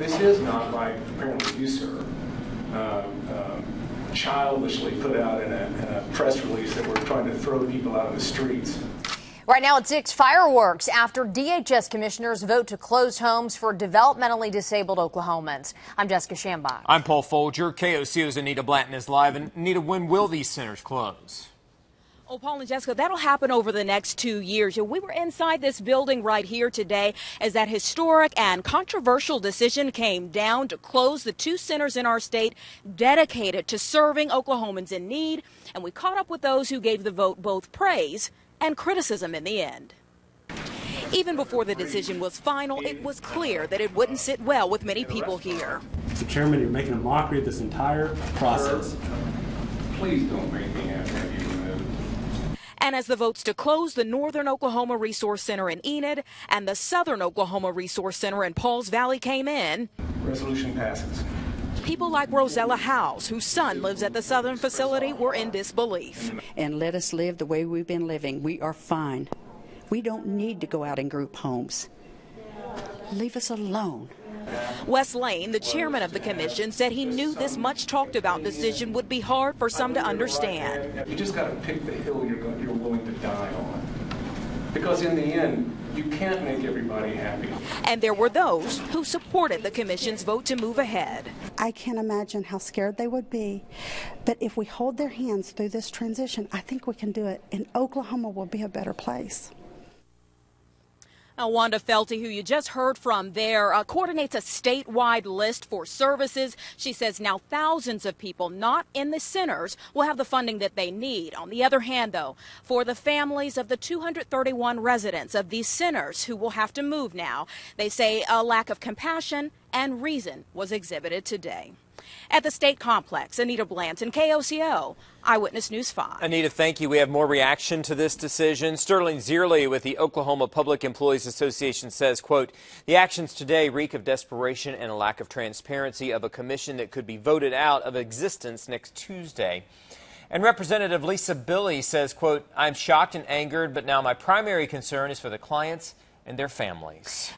This is not like apparently you, sir, uh, um, childishly put out in a, in a press release that we're trying to throw people out of the streets. Right now at 6, fireworks after DHS commissioners vote to close homes for developmentally disabled Oklahomans. I'm Jessica Schambach. I'm Paul Folger. KOCO's Anita Blanton is live. And Anita, when will these centers close? Oh, Paul and Jessica, that'll happen over the next two years. We were inside this building right here today as that historic and controversial decision came down to close the two centers in our state dedicated to serving Oklahomans in need. And we caught up with those who gave the vote both praise and criticism in the end. Even before the decision was final, it was clear that it wouldn't sit well with many people here. Mr. Chairman, you're making a mockery of this entire process. Please don't make me have to have you removed. And as the votes to close the Northern Oklahoma Resource Center in Enid and the Southern Oklahoma Resource Center in Pauls Valley came in, Resolution passes. people like Rosella House, whose son lives at the Southern facility, were in disbelief. and let us live the way we've been living. We are fine. We don't need to go out in group homes. Leave us alone. Wes Lane, the chairman of the commission, said he knew this much talked about decision would be hard for some to understand. You just got to pick the hill you're, go- you're willing to die on. Because in the end, you can't make everybody happy. And there were those who supported the commission's vote to move ahead. I can't imagine how scared they would be. But if we hold their hands through this transition, I think we can do it, and Oklahoma will be a better place. Now, Wanda Felty, who you just heard from there, uh, coordinates a statewide list for services. She says now thousands of people not in the centers will have the funding that they need. On the other hand, though, for the families of the 231 residents of these centers who will have to move now, they say a lack of compassion and reason was exhibited today. At the state complex, Anita Blanton, KOCO, Eyewitness News 5. Anita, thank you. We have more reaction to this decision. Sterling Zearley with the Oklahoma Public Employees Association says, quote, the actions today reek of desperation and a lack of transparency of a commission that could be voted out of existence next Tuesday. And Representative Lisa Billy says, quote, I'm shocked and angered, but now my primary concern is for the clients and their families.